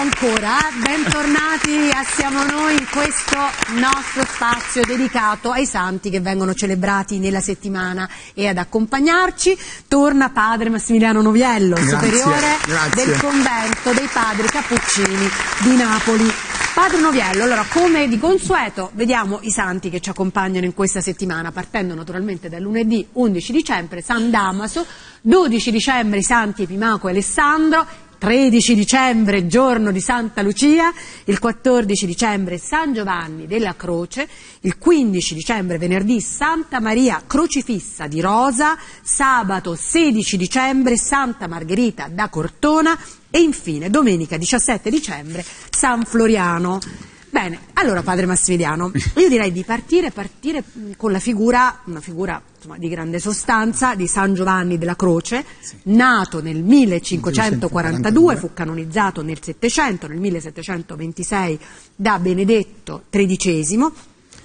ancora, eh? bentornati a noi in questo nostro spazio dedicato ai santi che vengono celebrati nella settimana e ad accompagnarci torna padre Massimiliano Noviello, Grazie, superiore grazie. del convento dei padri cappuccini di Napoli. Padre Noviello, allora come di consueto vediamo i santi che ci accompagnano in questa settimana, partendo naturalmente dal lunedì 11 dicembre San Damaso, 12 dicembre i santi Epimaco e Alessandro, 13 dicembre giorno di Santa Lucia, il 14 dicembre San Giovanni della Croce, il 15 dicembre venerdì Santa Maria Crocifissa di Rosa, sabato 16 dicembre Santa Margherita da Cortona e infine domenica 17 dicembre San Floriano. Bene, allora padre Massimiliano, io direi di partire, partire mh, con la figura, una figura insomma, di grande sostanza di San Giovanni della Croce, nato nel 1542, fu canonizzato nel 700, nel 1726 da Benedetto XIII,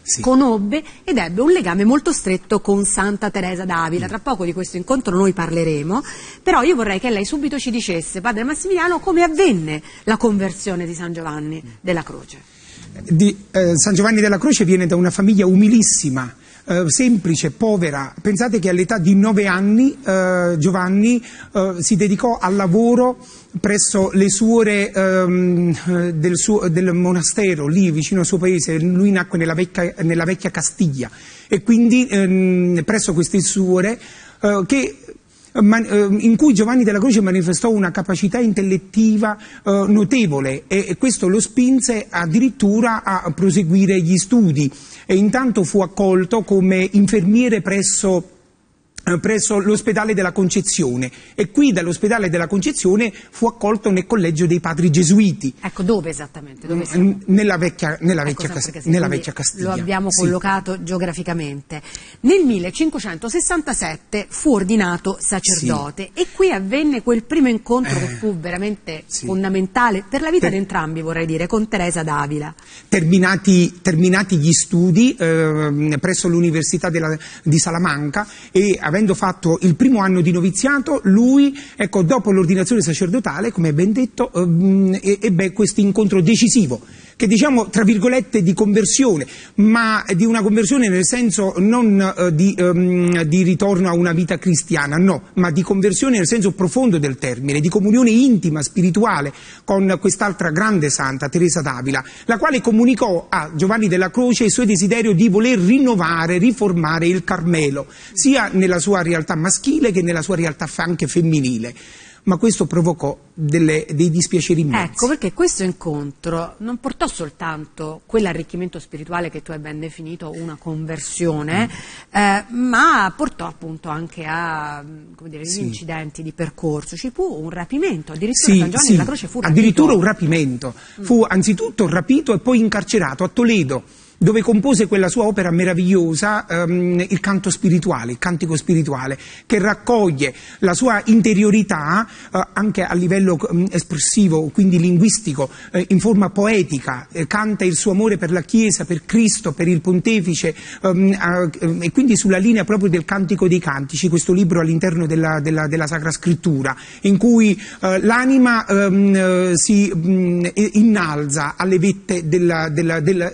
Sì. conobbe ed ebbe un legame molto stretto con Santa Teresa d'Avila. Tra poco di questo incontro noi parleremo, però io vorrei che lei subito ci dicesse, padre Massimiliano, come avvenne la conversione di San Giovanni della Croce. Di, eh, San Giovanni della Croce viene da una famiglia umilissima, eh, semplice, povera. Pensate che all'età di nove anni eh, Giovanni eh, si dedicò al lavoro presso le suore ehm, eh, del, suo- del monastero lì vicino al suo paese. Lui nacque nella vecchia, nella vecchia Castiglia e quindi ehm, presso queste suore eh, che in cui Giovanni della Croce manifestò una capacità intellettiva eh, notevole e, questo lo spinse addirittura a proseguire gli studi. E intanto fu accolto come infermiere presso eh, presso l'ospedale della Concezione e qui dall'ospedale della Concezione fu accolto nel collegio dei padri gesuiti Ecco, dove esattamente? Dove siamo? n- nella vecchia, nella Ecco, vecchia, sempre Cas- che sì, nella vecchia Castiglia. Lo abbiamo Sì. collocato geograficamente. Nel 1567 fu ordinato sacerdote e qui avvenne quel primo incontro che Eh, fu veramente sì. fondamentale per la vita Per- di entrambi, vorrei dire, con Teresa d'Avila. terminati, terminati gli studi ehm, presso l'Università di Salamanca e avendo fatto il primo anno di noviziato, lui, ecco, dopo l'ordinazione sacerdotale, come ben detto, ehm, ebbe questo incontro decisivo, che diciamo tra virgolette di conversione, ma di una conversione nel senso non eh, di, ehm, di ritorno a una vita cristiana, no, ma di conversione nel senso profondo del termine, di comunione intima, spirituale con quest'altra grande santa, Teresa d'Avila, la quale comunicò a Giovanni della Croce il suo desiderio di voler rinnovare, riformare il Carmelo, sia nella sua realtà maschile che nella sua realtà anche femminile. Ma questo provocò delle- dei dispiaceri immensi. Ecco, perché questo incontro non portò soltanto quell'arricchimento spirituale che tu hai ben definito una conversione, Mm. eh, ma portò appunto anche a mm, come dire, Sì. incidenti di percorso. Ci fu un rapimento, addirittura Sì, San Giovanni sì, della Croce fu rapito. addirittura un rapimento. Fu anzitutto rapito e poi incarcerato a Toledo, dove compose quella sua opera meravigliosa, ehm, il canto spirituale, il cantico spirituale, che raccoglie la sua interiorità eh, anche a livello mm, espressivo, quindi linguistico, eh, in forma poetica, eh, canta il suo amore per la Chiesa, per Cristo, per il Pontefice, ehm, ehm, e quindi sulla linea proprio del Cantico dei Cantici, questo libro all'interno della, della- della Sacra Scrittura, in cui eh, l'anima ehm, eh, si eh, innalza alle vette della- della- della-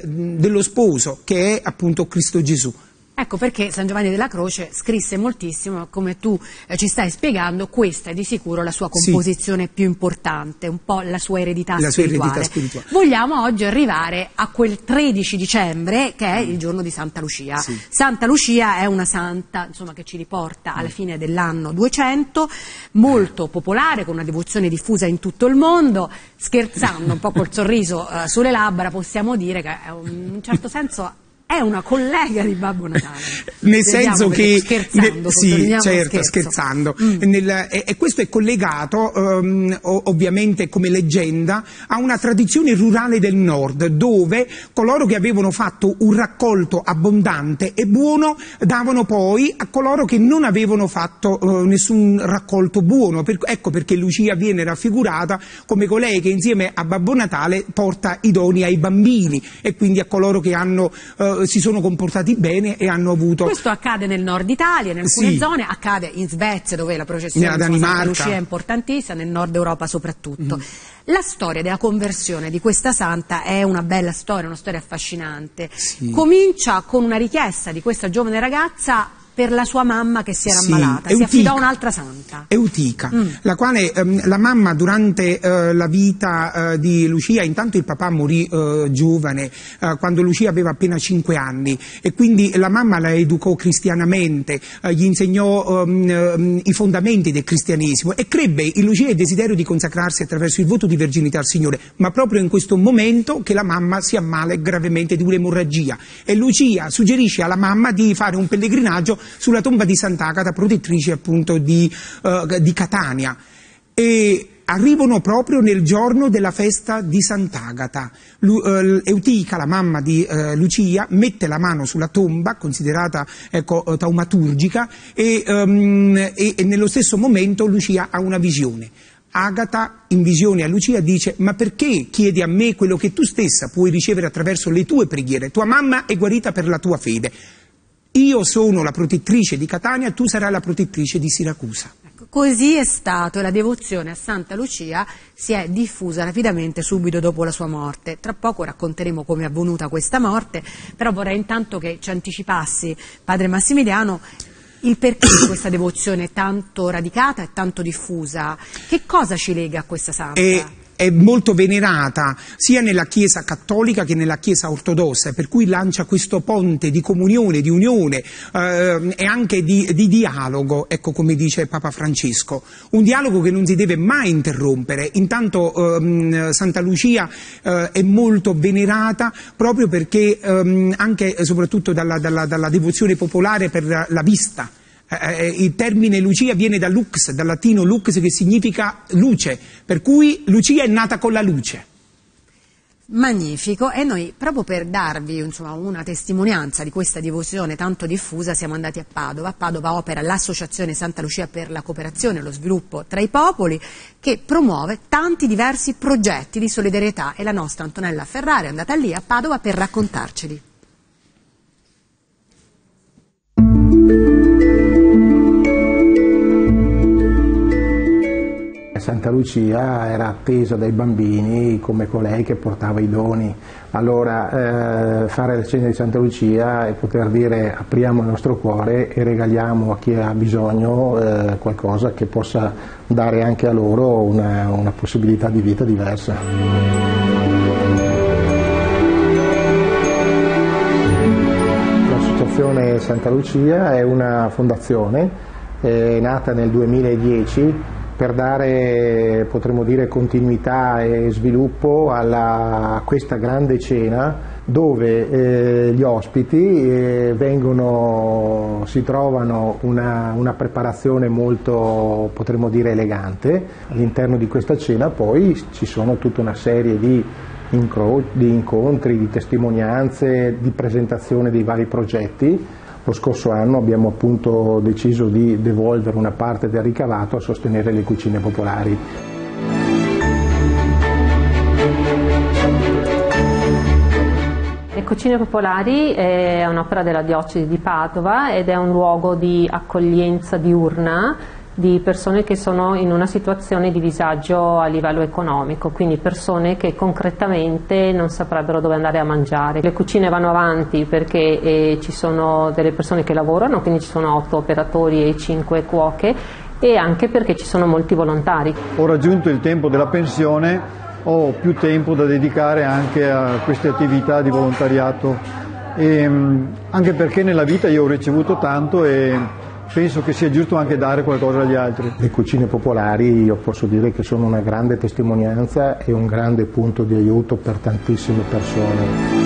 sposo, che è appunto Cristo Gesù. Ecco perché San Giovanni della Croce scrisse moltissimo, come tu eh, ci stai spiegando, questa è di sicuro la sua Sì. composizione più importante, un po' la sua eredità, La sua spirituale. eredità spirituale. Vogliamo oggi arrivare a quel 13 dicembre che è il giorno di Santa Lucia. Sì. Santa Lucia è una santa insomma, che ci riporta alla fine dell'anno 200, molto popolare, con una devozione diffusa in tutto il mondo, scherzando un po' col sorriso eh, sulle labbra, possiamo dire che è in un certo senso è una collega di Babbo Natale. Nel Vediamo senso che scherzando, nel- sì, certo, scherzo. scherzando. Mm. Nel- e, e questo è collegato o- ovviamente come leggenda a una tradizione rurale del nord dove coloro che avevano fatto un raccolto abbondante e buono davano poi a coloro che non avevano fatto eh, nessun raccolto buono. Per- ecco perché Lucia viene raffigurata come colei che insieme a Babbo Natale porta i doni ai bambini e quindi a coloro che hanno eh, si sono comportati bene e hanno avuto... Questo accade nel nord Italia, in alcune Sì. zone, accade in Svezia dove la processione insomma, Santa. Lucia è importantissima, nel nord Europa soprattutto. Mm. La storia della conversione di questa santa è una bella storia, una storia affascinante. Sì. Comincia con una richiesta di questa giovane ragazza per la sua mamma che si era Sì, ammalata, si Eutica. affidò a un'altra santa. Eutica, Mm. la quale ehm, la mamma durante eh, la vita eh, di Lucia, intanto il papà morì eh, giovane, eh, quando Lucia aveva appena 5 anni e quindi la mamma la educò cristianamente, eh, gli insegnò ehm, ehm, i fondamenti del cristianesimo e crebbe in Lucia il desiderio di consacrarsi attraverso il voto di verginità al Signore, ma proprio in questo momento che la mamma si ammala gravemente di un'emorragia e Lucia suggerisce alla mamma di fare un pellegrinaggio sulla tomba di Sant'Agata, protettrice appunto di, eh, di Catania. E arrivano proprio nel giorno della festa di Sant'Agata. Eh, Eutica, la mamma di eh, Lucia, mette la mano sulla tomba, considerata ecco, eh, taumaturgica, e, ehm, e- e nello stesso momento Lucia ha una visione. Agata in visione a Lucia dice ma perché chiedi a me quello che tu stessa puoi ricevere attraverso le tue preghiere? Tua mamma è guarita per la tua fede. Io sono la protettrice di Catania, tu sarai la protettrice di Siracusa. Ecco, Così è stato e la devozione a Santa Lucia si è diffusa rapidamente subito dopo la sua morte. Tra poco racconteremo come è avvenuta questa morte, però vorrei intanto che ci anticipassi, padre Massimiliano, il perché di questa devozione tanto radicata e tanto diffusa. Che cosa ci lega a questa santa? è, è molto venerata sia nella Chiesa cattolica che nella Chiesa ortodossa, per cui lancia questo ponte di comunione, di unione eh, e anche di, di dialogo, ecco come dice Papa Francesco. Un dialogo che non si deve mai interrompere. Intanto ehm, Santa Lucia eh, è molto venerata proprio perché ehm, anche e soprattutto dalla, dalla- dalla devozione popolare per la- la vista. Eh, eh, il termine Lucia viene da lux, dal latino lux che significa luce, per cui Lucia è nata con la luce. Magnifico e noi proprio per darvi insomma, una testimonianza di questa devozione tanto diffusa siamo andati a Padova. A Padova opera l'Associazione Santa Lucia per la cooperazione e lo sviluppo tra i popoli che promuove tanti diversi progetti di solidarietà e la nostra Antonella Ferrari è andata lì a Padova per raccontarceli. Santa Lucia era attesa dai bambini come colei che portava i doni. Allora eh, fare la cena di Santa Lucia e poter dire apriamo il nostro cuore e regaliamo a chi ha bisogno eh, qualcosa che possa dare anche a loro una, una possibilità di vita diversa. L'associazione Santa Lucia è una fondazione, è nata nel 2010 per dare, potremmo dire, continuità e sviluppo alla- a questa grande cena dove eh, gli ospiti eh, vengono, si trovano una, una preparazione molto, potremmo dire, elegante. All'interno di questa cena poi ci sono tutta una serie di incro- di incontri, di testimonianze, di presentazione dei vari progetti. Lo scorso anno abbiamo appunto deciso di devolvere una parte del ricavato a sostenere le cucine popolari. Le Cucine Popolari è un'opera della diocesi di Padova ed è un luogo di accoglienza diurna di persone che sono in una situazione di disagio a livello economico, quindi persone che concretamente non saprebbero dove andare a mangiare. Le cucine vanno avanti perché eh, ci sono delle persone che lavorano, quindi ci sono otto operatori e cinque cuoche e anche perché ci sono molti volontari. Ho raggiunto il tempo della pensione, ho più tempo da dedicare anche a queste attività di volontariato, e, mh, anche perché nella vita io ho ricevuto tanto e penso che sia giusto anche dare qualcosa agli altri. Le cucine popolari io posso dire che sono una grande testimonianza e un grande punto di aiuto per tantissime persone.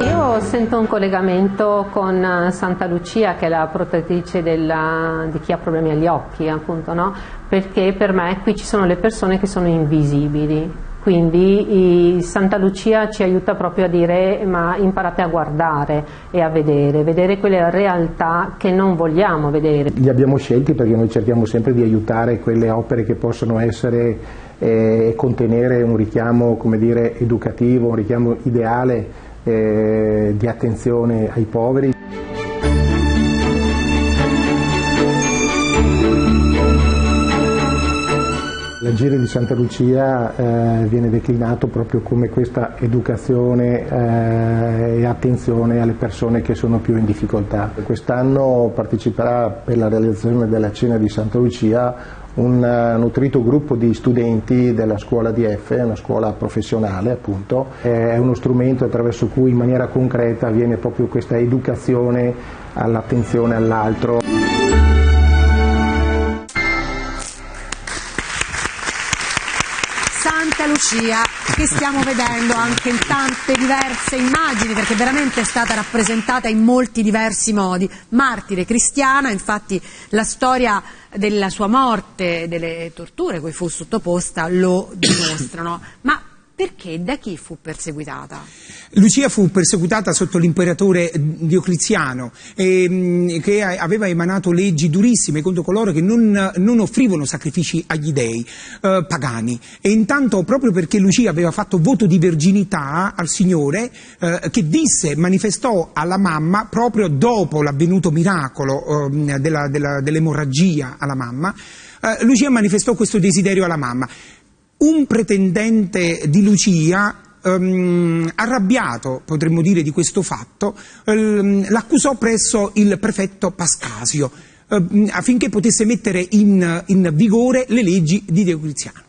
Io sento un collegamento con eh, Santa Lucia, che è la protettrice della- di chi ha problemi agli occhi, appunto, no? Perché per me qui ci sono le persone che sono invisibili. Quindi Santa Lucia ci aiuta proprio a dire ma imparate a guardare e a vedere, vedere quelle realtà che non vogliamo vedere. Li abbiamo scelti perché noi cerchiamo sempre di aiutare quelle opere che possono essere e contenere un richiamo come dire, educativo, un richiamo ideale eh, di attenzione ai poveri. L'agire di Santa Lucia eh, viene declinato proprio come questa educazione eh, e attenzione alle persone che sono più in difficoltà. Quest'anno parteciperà per la realizzazione della cena di Santa Lucia un uh, nutrito gruppo di studenti della scuola DF, una scuola professionale appunto, è uno strumento attraverso cui in maniera concreta avviene proprio questa educazione all'attenzione all'altro. Santa Lucia che stiamo vedendo anche in tante diverse immagini perché veramente è stata rappresentata in molti diversi modi. Martire cristiana, infatti la storia della sua morte, delle torture cui fu sottoposta lo dimostrano. Ma perché? Da chi fu perseguitata? Lucia fu perseguitata sotto l'imperatore Diocleziano eh, che aveva emanato leggi durissime contro coloro che non, non offrivano sacrifici agli dei eh, pagani. E intanto proprio perché Lucia aveva fatto voto di verginità al Signore eh, che disse, manifestò alla mamma proprio dopo l'avvenuto miracolo ehm, della, dell'emorragia alla mamma eh, Lucia manifestò questo desiderio alla mamma un pretendente di Lucia Um, arrabbiato, potremmo dire, di questo fatto, um, l'accusò presso il prefetto Pascasio um, affinché potesse mettere in, in, vigore le leggi di Diocleziano,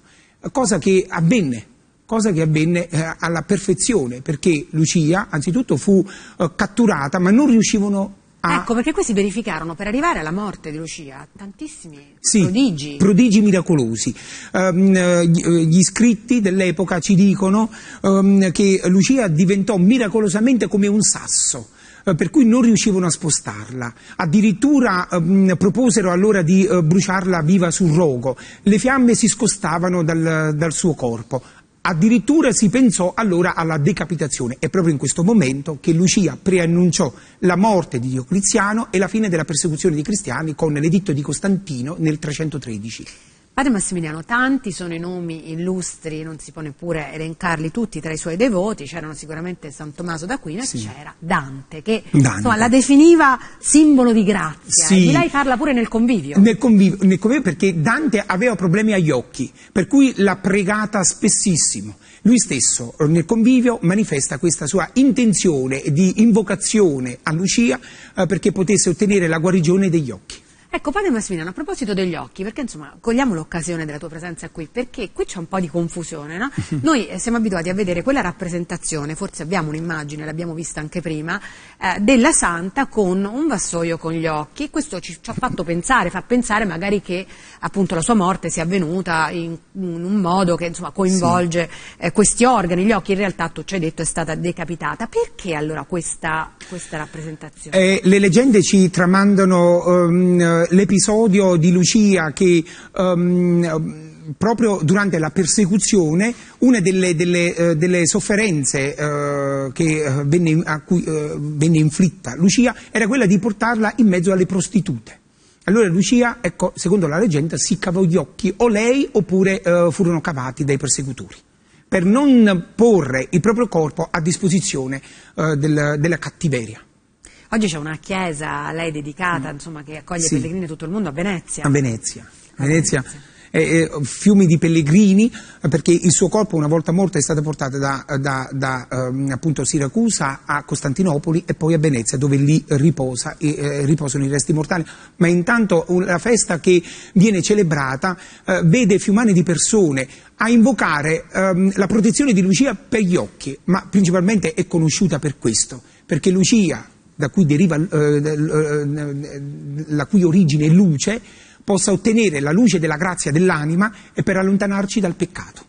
cosa che avvenne. Cosa che avvenne eh, alla perfezione, perché Lucia anzitutto fu eh, catturata, ma non riuscivano Ah. Ecco, perché qui si verificarono per arrivare alla morte di Lucia tantissimi sì, prodigi. prodigi miracolosi. Um, gli scritti dell'epoca ci dicono um, che Lucia diventò miracolosamente come un sasso eh, per cui non riuscivano a spostarla. Addirittura um, proposero allora di uh, bruciarla viva sul rogo. Le fiamme si scostavano dal, dal suo corpo. Addirittura si pensò allora alla decapitazione. È proprio in questo momento che Lucia preannunciò la morte di Diocleziano e la fine della persecuzione dei cristiani con l'editto di Costantino nel 313. Padre Massimiliano, tanti sono i nomi illustri, non si può neppure elencarli tutti tra i suoi devoti, c'erano sicuramente San Tommaso d'Aquino sì. e c'era Dante, che Dante. Insomma, la definiva simbolo di grazia. Sì. Di lei parla pure nel convivio. Nel convivio, nel convivio perché Dante aveva problemi agli occhi, per cui l'ha pregata spessissimo. Lui stesso nel convivio manifesta questa sua intenzione di invocazione a Lucia eh, perché potesse ottenere la guarigione degli occhi. Ecco, padre Massimiliano, a proposito degli occhi, perché insomma, cogliamo l'occasione della tua presenza qui, perché qui c'è un po' di confusione, no? Noi eh, siamo abituati a vedere quella rappresentazione, forse abbiamo un'immagine, l'abbiamo vista anche prima, eh, della santa con un vassoio con gli occhi, questo ci, ci, ha fatto pensare, fa pensare magari che appunto la sua morte sia avvenuta in, in un modo che insomma coinvolge sì. eh, questi organi, gli occhi in realtà tu ci hai detto è stata decapitata, perché allora questa, questa rappresentazione? Eh, le leggende ci tramandano um, l'episodio di Lucia che um, proprio durante la persecuzione una delle, delle, uh, delle sofferenze uh, che, uh, venne, a cui venne inflitta Lucia era quella di portarla in mezzo alle prostitute. Allora Lucia, ecco, secondo la leggenda, si cavò gli occhi o lei oppure furono cavati dai persecutori per non porre il proprio corpo a disposizione del, della cattiveria. Oggi c'è una chiesa a lei dedicata, mm. insomma, che accoglie sì. pellegrini da tutto il mondo a Venezia. A Venezia. A Venezia. Venezia. Eh, eh, fiumi di pellegrini perché il suo corpo una volta morto è stato portato da, da, da appunto Siracusa a Costantinopoli e poi a Venezia dove lì riposa, eh, riposano i resti mortali ma intanto la festa che viene celebrata eh, vede fiumane di persone a invocare um, la protezione di Lucia per gli occhi ma principalmente è conosciuta per questo perché Lucia da cui deriva eh, la cui origine è luce, possa ottenere la luce della grazia dell'anima e per allontanarci dal peccato,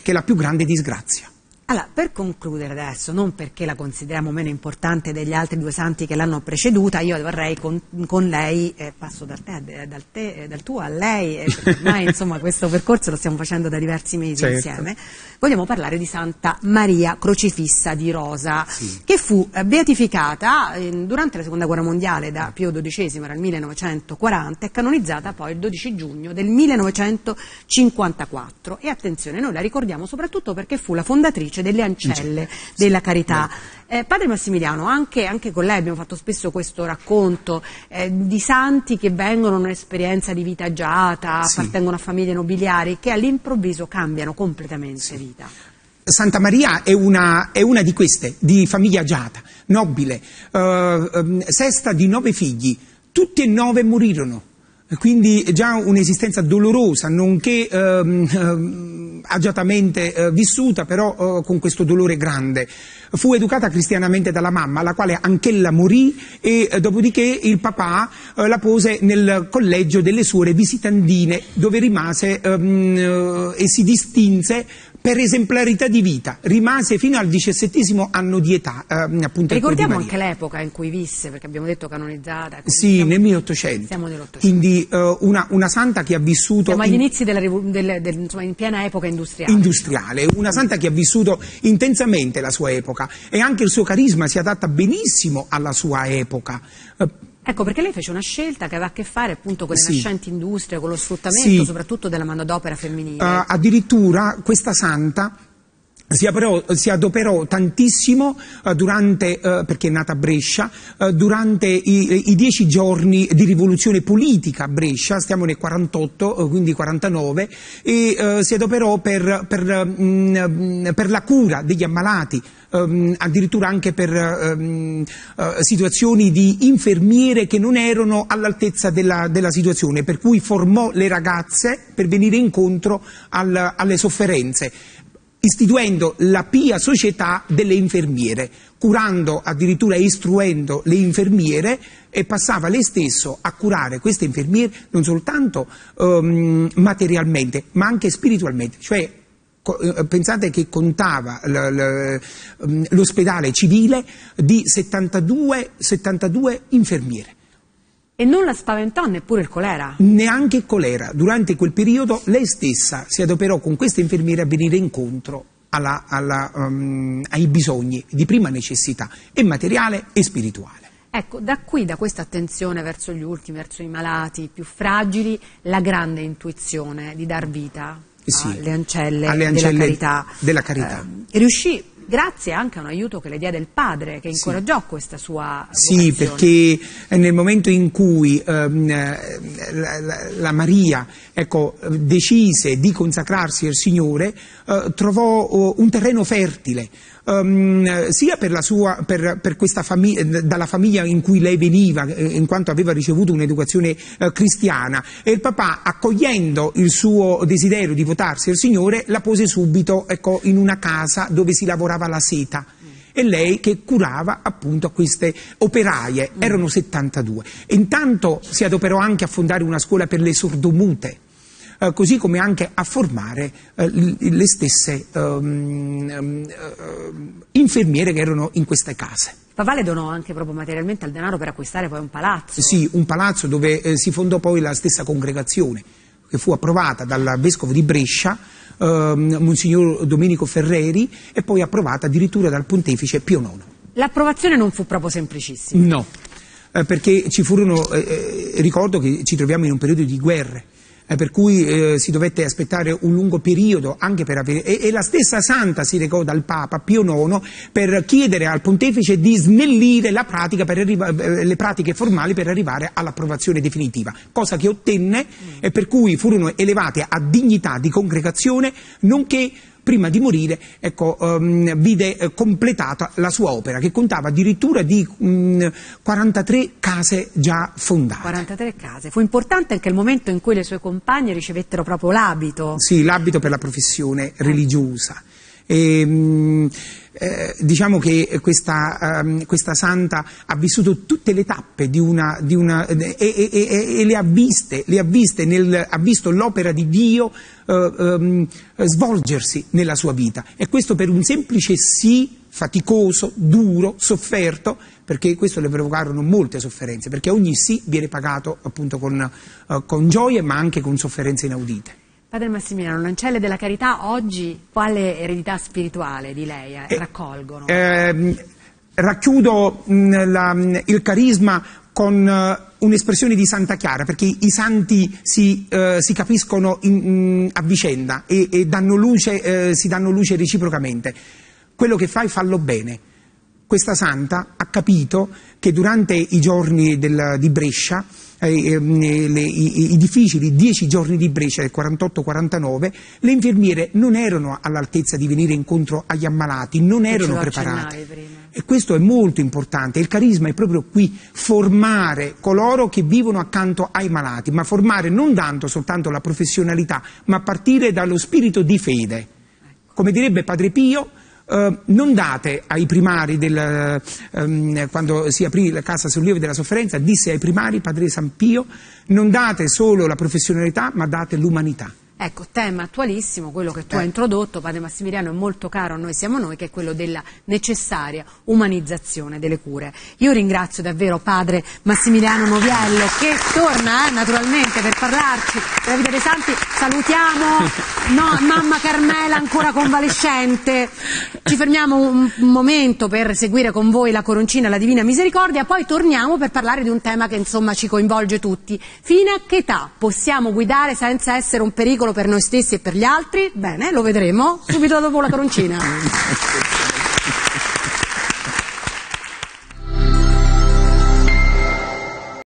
che è la più grande disgrazia. Allora, per concludere adesso, non perché la consideriamo meno importante degli altri due santi che l'hanno preceduta, io vorrei con, con lei, eh, passo dal, te, dal, te, dal, tuo a lei, eh, ormai insomma questo percorso lo stiamo facendo da diversi mesi certo. insieme, vogliamo parlare di Santa Maria Crocifissa di Rosa, sì. che fu eh, beatificata eh, durante la Seconda Guerra Mondiale da Pio XII, era il 1940, e canonizzata poi il 12 giugno del 1954. E attenzione, noi la ricordiamo soprattutto perché fu la fondatrice Beatrice, delle ancelle della carità. Eh, padre Massimiliano, anche, anche, con lei abbiamo fatto spesso questo racconto eh, di santi che vengono in un'esperienza di vita agiata, appartengono a famiglie nobiliari, che all'improvviso cambiano completamente vita. Santa Maria è una, è una, di queste, di famiglia agiata, nobile, eh, sesta di nove figli, tutti e nove morirono quindi già un'esistenza dolorosa, nonché ehm, ehm, agiatamente eh, vissuta, però eh, con questo dolore grande. Fu educata cristianamente dalla mamma, la quale anch'ella morì e eh, dopodiché il papà eh, la pose nel collegio delle suore visitandine, dove rimase ehm, e si distinse per esemplarità di vita, rimase fino al diciassettesimo anno di età. Eh, Ricordiamo anche l'epoca in cui visse, perché abbiamo detto canonizzata. Sì, siamo, nel 1800. Siamo nell'Ottocento. Quindi eh, una, una, santa che ha vissuto... Siamo agli in, inizi della, del, del, insomma, in piena epoca industriale. Industriale, una santa che ha vissuto intensamente la sua epoca e anche il suo carisma si adatta benissimo alla sua epoca. Eh, Ecco, perché lei fece una scelta che aveva a che fare appunto con le sì. nascenti industrie, con lo sfruttamento sì. soprattutto della manodopera femminile. Uh, addirittura questa santa si, aperò, si, adoperò tantissimo uh, durante, uh, perché è nata a Brescia, uh, durante i, i, dieci giorni di rivoluzione politica a Brescia, stiamo nel 48, quindi 49, e si adoperò per, per, mh, mm, per, la cura degli ammalati, um, addirittura anche per um, situazioni di infermiere che non erano all'altezza della, della, situazione, per cui formò le ragazze per venire incontro al, alle sofferenze istituendo la pia società delle infermiere, curando addirittura e istruendo le infermiere e passava lei stesso a curare queste infermiere non soltanto um, materialmente ma anche spiritualmente, cioè eh, pensate che contava ehm, l'ospedale civile di 72, 72 infermiere. E non la spaventò neppure il colera? Neanche il colera. Durante quel periodo lei stessa si adoperò con queste infermiere a venire incontro alla, alla, um, ai bisogni di prima necessità, e materiale e spirituale. Ecco, da qui, da questa attenzione verso gli ultimi, verso i malati più fragili, la grande intuizione di dar vita sì, alle ancelle, alle ancelle della carità. Della carità. Eh, riuscì grazie anche a un aiuto che le diede il padre, che incoraggiò sì. questa sua Sì, perché nel momento in cui ehm, la, la, la, Maria ecco, decise di consacrarsi al Signore, eh, trovò oh, un terreno fertile, um, sia per, sua, per, per famiglia, dalla famiglia in cui lei veniva, eh, in quanto aveva ricevuto un'educazione uh, cristiana, e il papà, accogliendo il suo desiderio di votarsi al Signore, la pose subito ecco, in una casa dove si lavorava la seta. E lei che curava appunto queste operaie, erano 72. Intanto si adoperò anche a fondare una scuola per le sordomute, eh, così come anche a formare eh, le stesse um, uh, infermiere che erano in queste case. Papà le donò anche proprio materialmente al denaro per acquistare poi un palazzo. Sì, un palazzo dove eh, si fondò poi la stessa congregazione, che fu approvata dal vescovo di Brescia, eh, Monsignor Domenico Ferreri, e poi approvata addirittura dal pontefice Pio IX. L'approvazione non fu proprio semplicissima. No, eh, perché ci furono, eh, eh, ricordo che ci troviamo in un periodo di guerre, eh, per cui eh, si dovette aspettare un lungo periodo anche per avere e, e, la stessa santa si recò dal Papa Pio IX per chiedere al pontefice di snellire pratica arriva, eh, le pratiche formali per arrivare all'approvazione definitiva, cosa che ottenne e per cui furono elevate a dignità di congregazione nonché prima di morire ecco, um, vide eh, completata la sua opera che contava addirittura di um, 43 case già fondate. 43 case. Fu importante anche il momento in cui le sue compagne ricevettero proprio l'abito. Sì, l'abito per la professione religiosa. E, um, eh, diciamo che questa, um, questa, santa ha vissuto tutte le tappe di una, di una e, e, e, e, le ha viste, le ha, viste nel, ha visto l'opera di Dio uh, um, svolgersi nella sua vita e questo per un semplice sì faticoso, duro, sofferto, perché questo le provocarono molte sofferenze, perché ogni sì viene pagato appunto con, uh, con gioie ma anche con sofferenze inaudite. Padre Massimiliano, l'Ancelle della Carità oggi quale eredità spirituale di lei eh, raccolgono? Eh, racchiudo mh, la, il carisma con uh, un'espressione di Santa Chiara, perché i santi si, uh, si capiscono in, mh, a vicenda e, e danno luce, uh, si danno luce reciprocamente. Quello che fai fallo bene. Questa santa ha capito che durante i giorni del, di Brescia eh, ehm, le, i, i, difficili dieci giorni di Brescia del 48-49, le infermiere non erano all'altezza di venire incontro agli ammalati, non erano preparate. E questo è molto importante, il carisma è proprio qui, formare coloro che vivono accanto ai malati, ma formare non tanto soltanto la professionalità, ma a partire dallo spirito di fede. Come direbbe Padre Pio, Uh, non date ai primari, del, um, quando si aprì la Casa Sollievo della Sofferenza, disse ai primari, Padre San Pio, non date solo la professionalità, ma date l'umanità. Ecco, tema attualissimo, quello che tu eh. hai introdotto, Padre Massimiliano, è molto caro a noi siamo noi, che è quello della necessaria umanizzazione delle cure. Io ringrazio davvero Padre Massimiliano Noviello che torna eh, naturalmente per parlarci della vita dei santi. Salutiamo no, mamma Carmela ancora convalescente. Ci fermiamo un, un momento per seguire con voi la coroncina, la Divina Misericordia, poi torniamo per parlare di un tema che insomma ci coinvolge tutti. Fino a che età possiamo guidare senza essere un pericolo pericolo per noi stessi e per gli altri? Bene, lo vedremo subito dopo la coroncina.